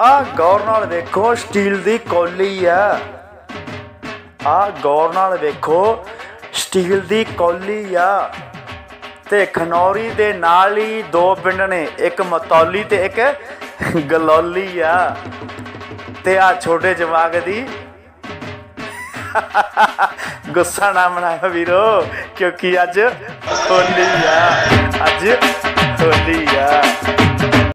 ਆ ਗੌਰ ਨਾਲ ਵੇਖੋ, ਸਟੀਲ ਦੀ ਕੌਲੀ ਆ। ਆ ਗੌਰ ਨਾਲ ਵੇਖੋ, ਸਟੀਲ ਦੀ ਕੌਲੀ ਆ। ਤੇ ਖਨੌਰੀ ਦੇ ਨਾਲ ਹੀ ਦੋ ਪਿੰਡ ਨੇ, ਇੱਕ ਮਤੌਲੀ ਤੇ ਇੱਕ ਗਲੌਲੀ ਆ। ਤੇ ਆ ਛੋਟੇ ਜਵਾਗ ਦੀ ਗੁੱਸਾ ਨਾ ਮਨਾਇਓ ਵੀਰੋ, ਕਿਉਂਕਿ ਅੱਜ ਹੋਲੀ ਆ। ਅੱਜ ਹੋਲੀ ਆ।